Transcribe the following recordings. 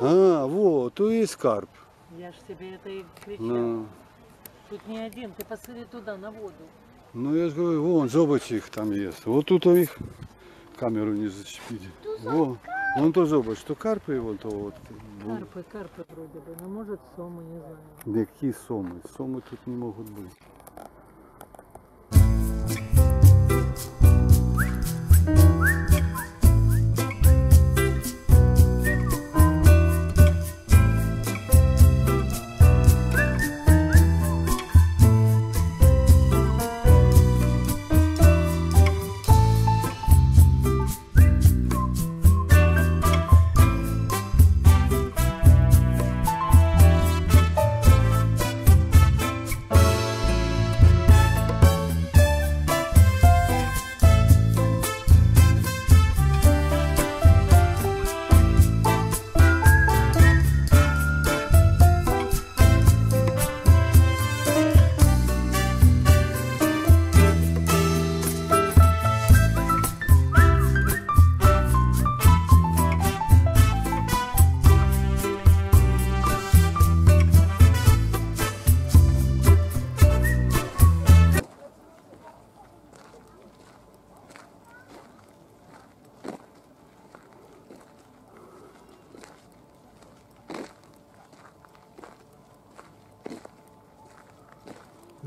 А, во, то и скарб. Я ж тебе это и кричал. Ну, Тут не один, ты посмотри туда, на воду. ну я же говорю, вон, зобач их там есть. Вот тут у них камеру не зацепили. Во, вон то зобач, то карпы, и вон то вот. Карпы, карпы вроде бы, но может сомы, не знаю. Какие сомы? Сомы тут не могут быть.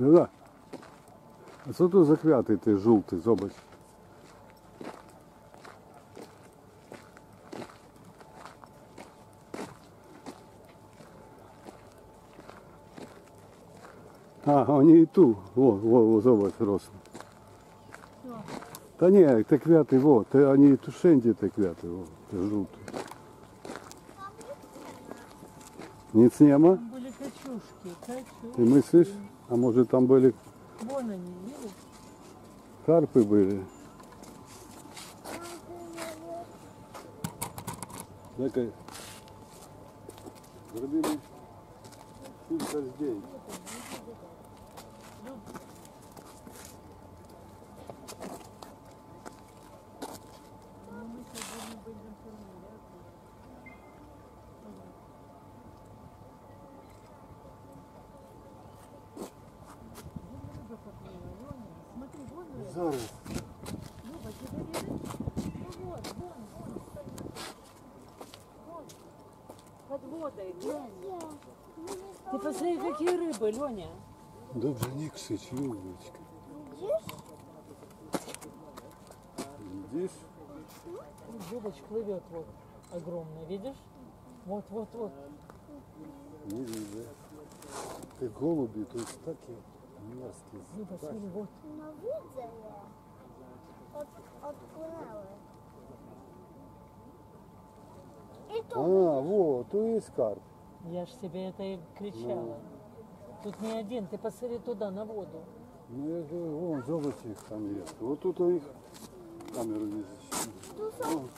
да. А що тут за квятий ти жовтий, зобач? А, вони і ту. Во, во, во, зобач росли. Та ні, те квяти, во, те вони тушенті те квяти, во, те жовті. Ніц нема? Там были качушки, качушки. Ты мыслишь? А может там были Вон они, видишь? карпы были? Дай-ка. Зробили кілька день. Смотри, вон Зараз. Люба, тебе видно? Ну вот, вон, вон стоит. Вон. Под водой, глянь. Ты посмотри, какие рыбы, Леня. Добре, не ксич, Любочка. Видишь? Зубоч плывет вот огромный, видишь? Вот, вот, вот. Не видно. Ты голуби тут такі мерзкі. Люба, смотри, вот. no widzę je. Od, odpłynęły. I А, tu во, то і скарб. Я ж тебе это и кричала. Тут не один, ты посмотри туда, на воду. Ну я же говорю, вон золото их там есть. Вот тут у них камеру не защитили. tu są Ну,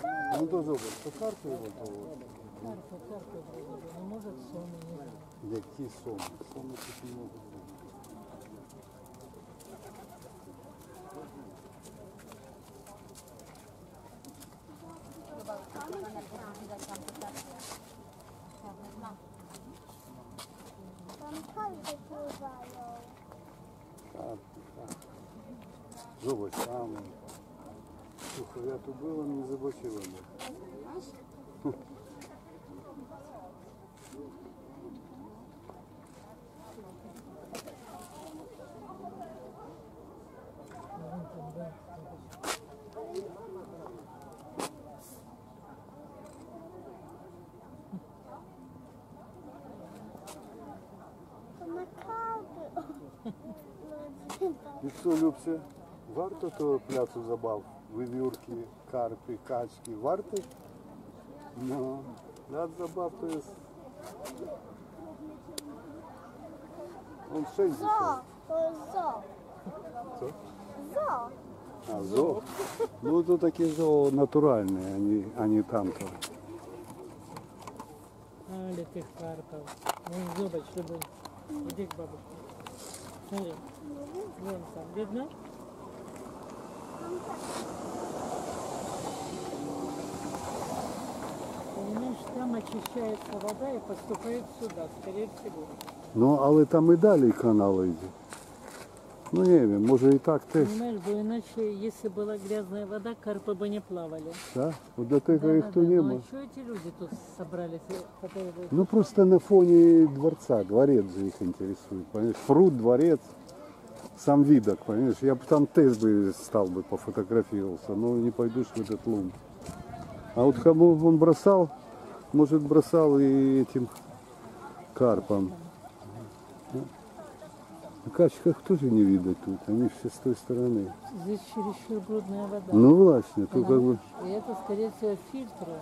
ну то золото, то карпи вот то вот. Карпы, карпы вроде бы, ну может сомы, не знаю. Які соми? Соми тут не можуть Зубач, там. Слухай, я тут була, не забачила. To na karty. І що, Любце, варто того пляцу забав? Вивірки, карпи, качки, варто? Ну, пляц забав, то є... Он 60. Zo, to jest zo. Co? Zo. А, зо? Ну, то такі зо натуральні, а не, а не там-то. Али ты карпов. Вон зубоч, любой. Иди к бабушке. Смотри. Вон там, видно? Там очищается вода и поступает сюда, скорее всего. Ну, але там и далее канали йде. Ну, не знаю, может и так теж. Понимаешь, бо иначе, если была грязная вода, карпы бы не плавали. Да? От до того їх то не Ну, а что эти люди тут собрались? Ну, просто на фоне дворца, дворец же их интересует. Понимаешь? Фрут, дворец сам видок, понимаешь, я бы там теж бы стал бы пофотографировался, но не пойдешь в этот лум. А вот кому он бросал, может бросал и этим карпам. На качках тоже не видать тут, они все с той стороны. Здесь чересчур брудная вода. Ну власне, тут как бы... И это, скорее всего, фильтры.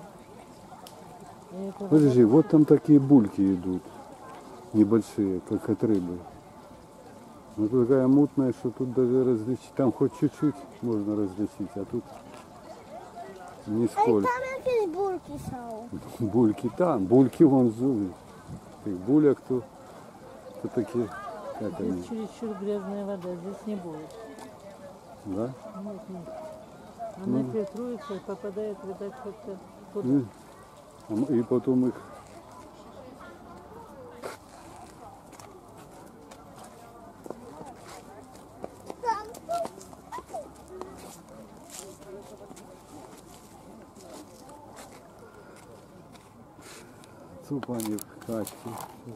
Подожди, вот там такие бульки идут, небольшие, как от рыбы. Ну такая мутная, что тут даже различить, там хоть чуть-чуть можно различить, а тут нисколько. tam jakieś burki są. Бульки там, бульки вон зубе. Tych буляк то, то такие, как они, Здесь чересчур грязная вода, здесь не будет. да? Нет, нет. Она фильтруется и попадает, видать, как-то туда. Ну, а И потом их цупані в качки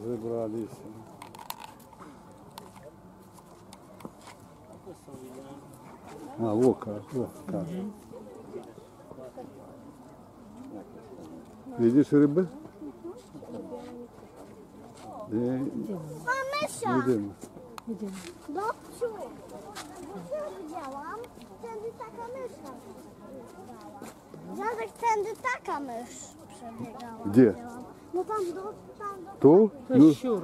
забрались. А, ока, о. Видишь рыбы? Да, Mamysia! идем. Идем. Babciu! Ja widziałam, tędy taka mysza przebiegała. Dziadek, tędy taka mysz przebiegała. Gdzie? То? То Ну, щур.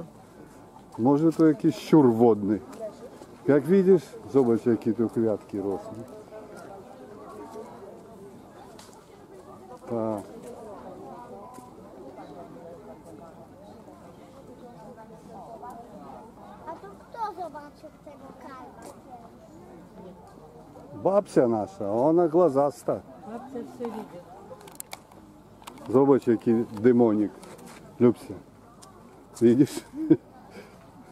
може то якийсь щур водний. Як видиш, зобач, які тут квятки росли. Так. Tego karpa? Бабця наша, вона глазаста. Бабця все видит. Зобач, який демонік. Любся. Видиш?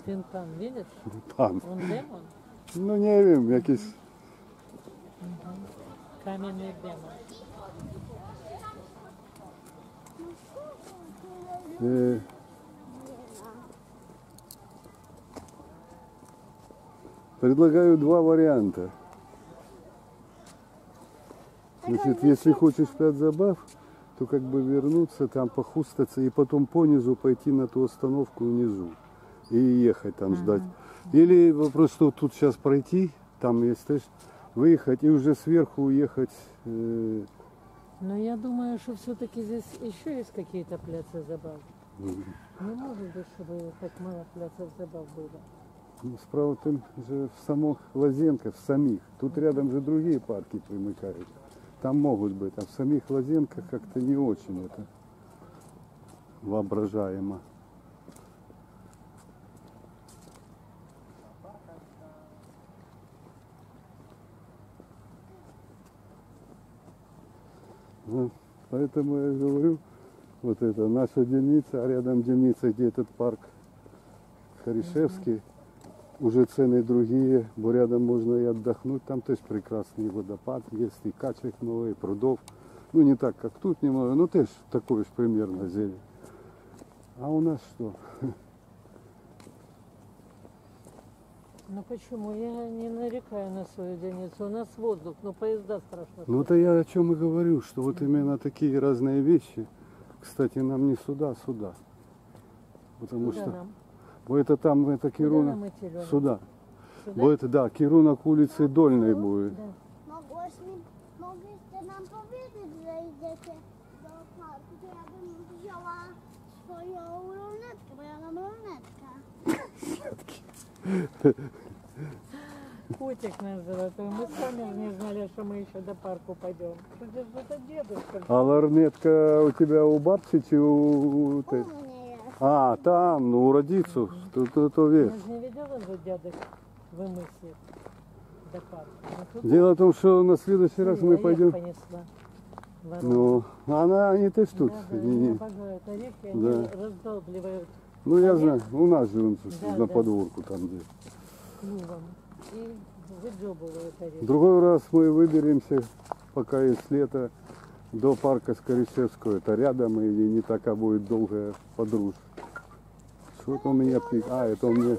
Він там, видиш? Там. Он демон, Ну не wiem, якийсь. каменний демон. Е... Предлагаю два варианта. Значит, если хочешь пять забав, то как бы вернуться там, похустаться и потом по низу пойти на ту остановку внизу и ехать там ждать. Или просто тут сейчас пройти, там есть, выехать и уже сверху уехать. э, Но я думаю, что все-таки здесь еще есть какие-то пляцы забав. Не может быть, чтобы так мало пляцев забав было. Ну, Справа в тем же в самих Лазенках, в самих. Тут рядом же другие парки примыкают. Там могут быть, а в самих Лазенках как-то не очень это воображаемо. Ну, поэтому я говорю, вот это наша дельница, а рядом дельница, где этот парк Харишевский, уже цены другие, бо рядом можно и отдохнуть, там тоже прекрасный водопад есть, и качек много, и прудов. Ну не так, как тут немного, но тоже такой же примерно зелень. А у нас что? Ну почему? Я не нарекаю на свою дельницу. У нас воздух, но поезда страшно. Ну это я о чем и говорю, что вот именно такие разные вещи, кстати, нам не сюда, а сюда. Потому Куда что, нам? Бо это там, это нам Лёна? сюда. Сюда? Бо да, Дольной будет. Да. To ja bym wzięła swoją lornetkę, bo ja mam lornetkę. Котик наш золотой. Мы сами не знали, что мы еще до парку пойдем. Что же это дедушка? А ларнетка у тебя у бабці чи у, у А, там, ну у родицу, то, то, то Мы верь. же не видел, что дядек вымыслит до парка. Ну, тут Дело в том, что на следующий раз мы пойдем. понесла. Ну, она, они теж тут. Не- не- обожают орехи, они Да. раздалбливают Ну, я знаю, у нас же он Да, на да. подворку там где. клювом и выджебывают орехи. Другой раз мы выберемся, пока есть лето, до парка Скоричевского. Это рядом и не такая будет долгая подружка. Что-то у меня пик. А, это у меня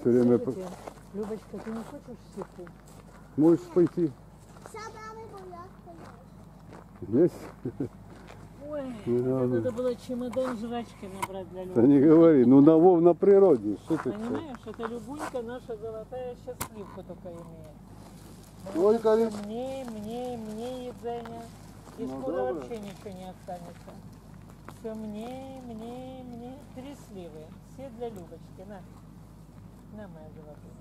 все время... Любочка, ты не хочешь сипу? Можешь пойти? Есть? Ой, Не надо. надо было чемодан жрачки набрать для Да Любы. не говори. Ну, на, вов на природе. Что ты? Понимаешь, это Любунька наша золотая счастливка только имеет. Всё лет? Мне, мне, мне едзения. И Ну, скоро добре. вообще ничего не останется. Все мне, мне, мне. Три сливы. Все для Любочки. На. На, моя золотая.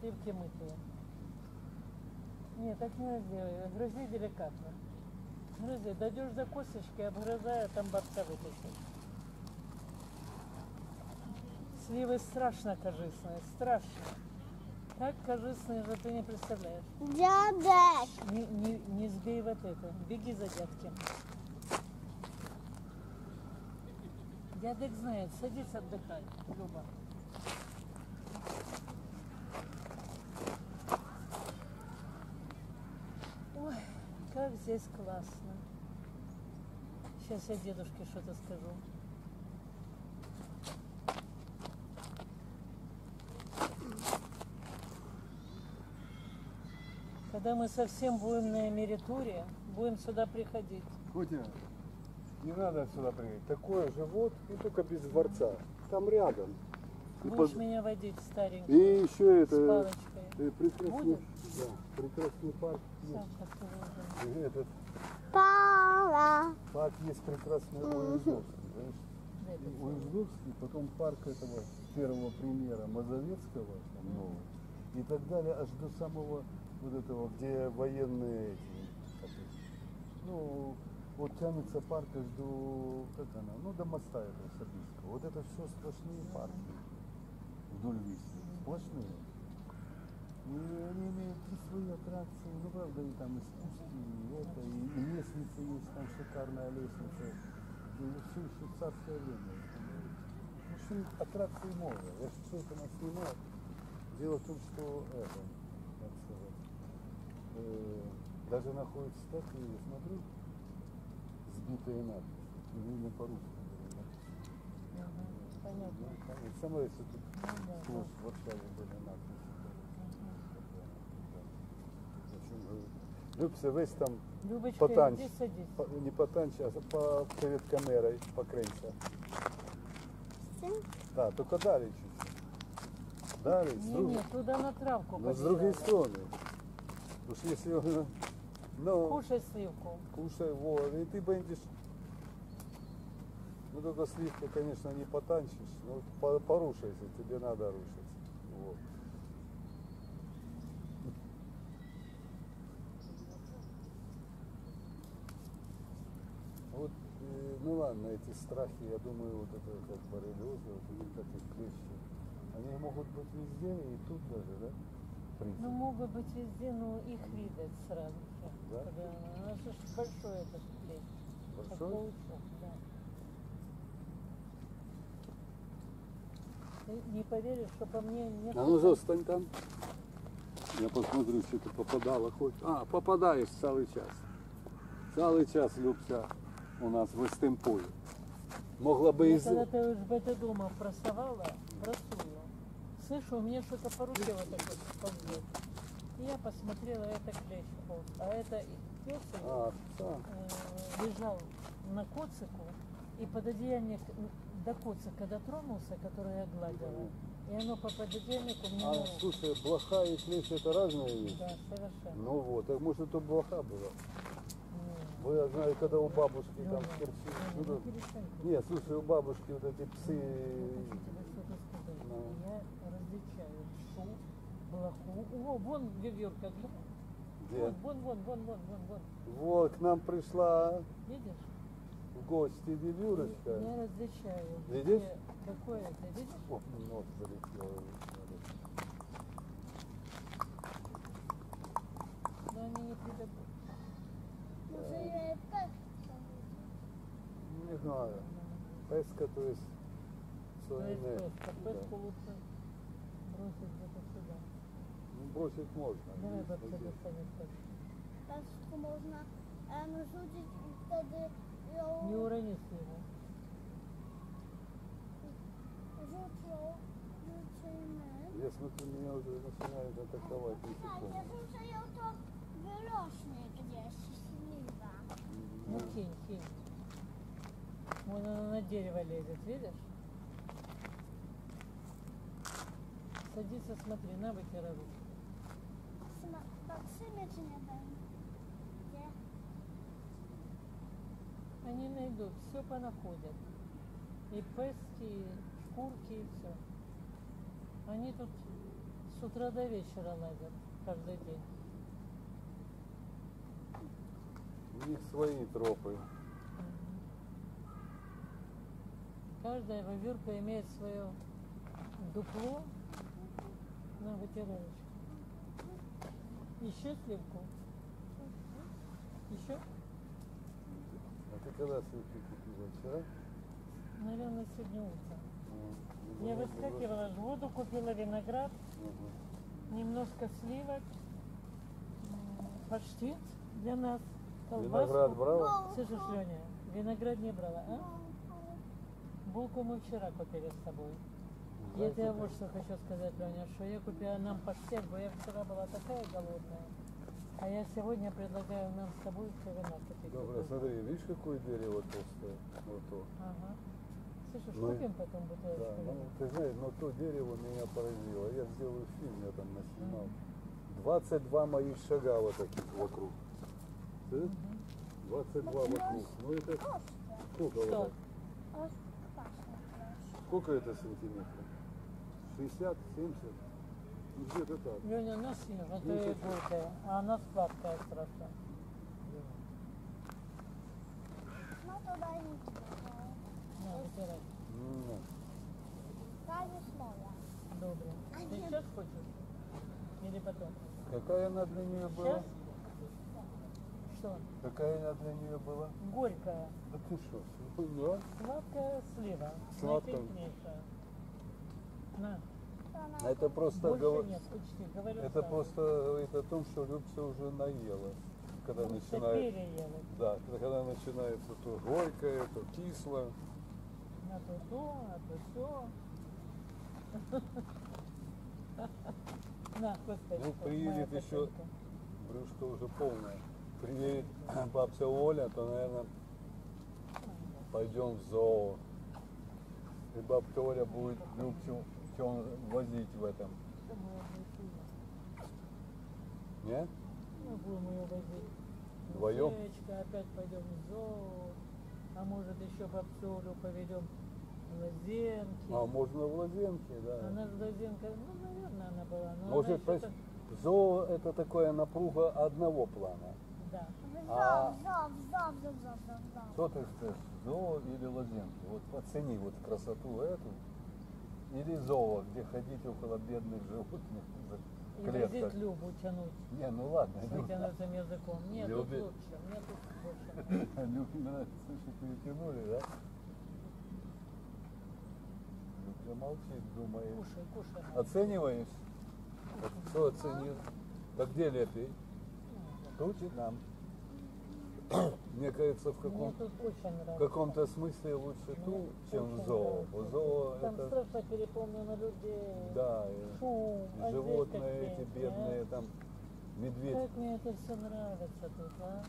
Сливки мытые. Нет, так не сделай. Грызи деликатно. Грызи. Дойдешь до косточки, обгрызай, а там бабка вытащит. Сливы страшно корыстные, страшно. Так корыстные же ты не представляешь. Dziadek. Не, не, не сбей вот это. Беги за дядком. Дядек знает, садись отдыхай, Люба. Ой, как здесь классно. Сейчас я дедушке что-то скажу. Когда мы совсем будем на Эмеритуре, будем сюда приходить. Котя, не надо сюда приехать. Такое же вот, и только без дворца. Там рядом. И, Будешь под- меня водить старенький и еще с это палочкой. э, прекрасный, Будешь? да, прекрасный парк Сам есть. Этот Para. парк есть прекрасный. И Уездовский, потом парк этого первого премьера Мазовецкого, там нового, и так далее, аж до самого вот этого, где военные эти, ну, вот тянется парк до, как она, ну, до моста этого Сабинского. Вот это все сплошные парки вдоль Висли, сплошные. И они имеют и свои аттракции, ну, правда, и там и спуски, и это, и, и лестница есть, там шикарная лестница. И все еще царское время. В общем, аттракций много. Я же все это наснимал. Дело в том, что это, как сказать, э, даже находят статуи, смотрю, сбитые надписи. И именно по-русски. Понятно. Ну, и Самое, если тут Ну, сплошь в Варшаве были надписи. Любся весь там Любочка, Потанч. иди садись. по- не по танчу, а по, перед камерой покрыться. Да, только дали чуть. Дали, с, Не, друг- не, туда на травку но с другой побежала. стороны. Уж если он, ну, Кушай сливку. кушай, вот, и ты будешь, ну только сливку, конечно, не потанчишь, но по- порушайся, тебе надо рушиться. Вот. Вот, э, ну ладно, эти страхи, я думаю, вот это как боррелиозы, вот эти как их клещи, они могут быть везде и тут даже, да? В принципе. Ну, могут быть везде, но их видать сразу. Да? Когда она же ж большой этот. Как Большой? паучок, да. Ты не поверишь, что по мне нет. А ну zostań там. Я посмотрю, что ты попадала хоть. А, попадаешь целый час. Целый час, Любся, у нас в Истемполе. Могла бы Я из... когда ты уж бы ты дома просовала, просую. Слышу, у меня что-то по руке вот так вот ползет. И я посмотрела, это клещ полз. А это пес А, э, лежал на коцику, и пододеяльник до коцика дотронулся, который я гладила. И оно по пододеяльнику мне А, слушай, блоха и клещ это разные вещи? Да, совершенно. Ну вот, так может это блоха была. Бо я знаю, когда у бабушки там в ты. Нет, слушай, у бабушки вот эти псы... Я хочу тебе что-то сказать. Ну. Я различают шум, блоху. О, вон веревка, да? Где? Вон, вон, вон, вон, вон, вон. Вот, к нам пришла. Видишь? В гости Вивюрочка. Я различаю. Видишь? Какое это, видишь? О, нос залетел. Но они не придут. Да. Не знаю. Песка, то есть, ну, что не. Песка, песку лучше бросить где-то сюда. Ну, бросить можно. Давай где. песку. Pestku można em, rzucić i wtedy ją Не урони rzucą, rzucimy. Я смотрю, меня уже начинают атаковать A насекомые. nie rzucę ją, to wyrośnie gdzieś śliwa. Ну кинь, кинь. Вон она на дерево лезет, видишь? Садится, смотри, на вытирай руки. Они найдут, все понаходят. И пески, и шкурки, и все. Они тут с утра до вечера лазят каждый день. У них свои тропы. Каждая вавюрка имеет свое дупло на вытираечку. Еще сливку? Еще? А ты когда сливки купила? Вчера? Наверное, сегодня утром. А, Я выскакивала воду, купила виноград, Ага. немножко сливок, паштет для нас, колбаску. Виноград брала? Слышишь, Леня, виноград не брала, а? Булку мы вчера купили с тобой. Я тебе вот что хочу сказать, Леня, что я купила нам паштет, бо я вчера была такая голодная. А я сегодня предлагаю нам с тобой вина купить. Добре, смотри, видишь, какое дерево толстое? Вот то. Ага. Слышишь, Ну, купим потом бутылочку Да, ну, ты знаешь, но то дерево меня поразило. Я сделаю фильм, я там наснимал. 22 моих шага вот таких вокруг. Ты? 22 вокруг. Ну это сколько Что? вот. Сколько это сантиметров? 60, 70? Ну где-то так. Леня, носи, а то Ну, и слушай. горькая, а она сладкая страшно. На, вытирай. Ну, Ta jest moja. Добре. Ты сейчас хочешь? Или потом? Какая она для нее была? Сейчас? Что? Какая она для нее была? Горькая. Да ты что? Да? Сладкая слива. Сладкая. Наивкуснейшая. На. To na А Это просто говор- нет, учти, говорю Это сразу. просто говорит о том, что Любца уже наела. Когда Просто начинает, переела. да, когда начинается то горькое, то кисло. На то то, а то все. На, косточку. Ну, приедет еще-. Брюшко уже полное. Приедет бабка Оля, то, наверное, пойдем в зоо. И бабка Оля будет Любцу чё возить в этом. Не? Мы будем ее возить. Вдвоем? Девочка, опять пойдем в зоо. А может еще бабцулю поведем в лазенки. А можно в Лазенке, да. Она же лазенка, ну, наверное, она была. Но Может, она ещё зоо это такая напруга одного плана. Да. А- Wzow, wzow, wzow, wzow, wzow, wzow. Что ты скажешь, зоо или лазенки? Вот оцени вот красоту эту. Или зоо, где ходить около бедных животных И возить Любу тянуть Не, ну ладно. с вытянутым языком. Нет, тут Любе. лучше. Мне тут больше. Любе нравится, что перетянули, да? Любя молчит, думает. Кушай, кушай. Оцениваешь? Кто оценил? Да где лепей? Тут и нам. Мне кажется, в Мне каком каком-то смысле лучше тут, чем в зоо. В зоо Там это, страшно переполнено людей. да, и Шум. а здесь животные как эти песня, бедные, там а? медведь. Как мне это все нравится тут, а?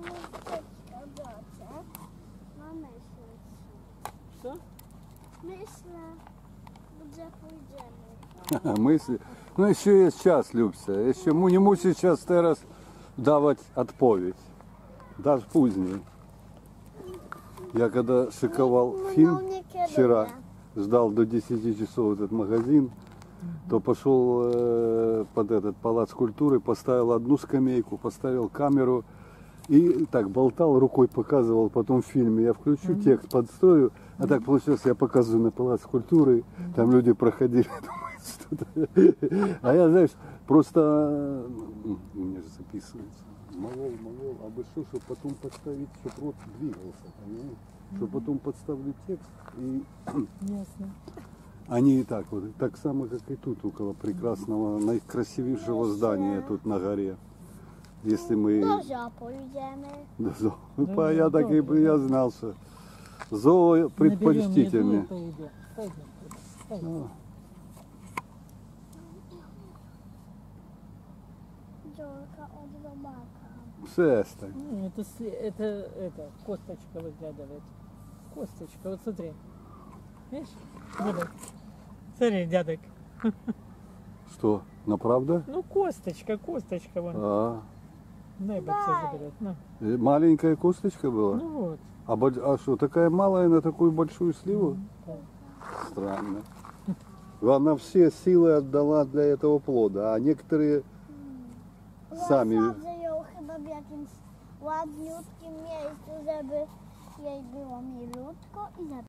Muzyczkę doczę. No myślę. Что? Myślę, gdzie pójdziemy. Мысли. Ну, еще есть час, Любся. Еще му- не мусить сейчас teraz давать отповедь. Даже позднее. Я когда шиковал фильм Mną nie kieruje. вчера, ждал до 10 часов этот магазин, то пошел э, под этот палац культуры, поставил одну скамейку, поставил камеру и так болтал, рукой показывал потом в фильме. Я включу текст, подстрою, а так получилось, я показываю на палац культуры, там люди проходили, что-то. А я, знаешь, просто, м, у меня же записывается, молол, молол, а бы что, чтобы потом подставить, чтобы рот двигался, понимаешь? Чтобы потом подставлю текст, и Ясно. они и так вот, так само, как и тут, около прекрасного, наикрасивейшего здания тут на горе. Если мы... Да, зо- Ну, я так и я знал, что зоо предпочтительнее. Ну, это, это, это, косточка выглядывает. Косточка, вот смотри. Видишь? Дядок. Смотри, дядок. Что, направда? Ну, косточка, косточка вон. А, Небо все заберет. Ну, э, маленькая косточка была? ну вот. А, бо- а что, такая малая на такую большую сливу? Да. Странно. Она все силы отдала для этого плода, а некоторые sami. Ją chyba w jakimś ładniutkim miejscu, żeby jej było milutko i za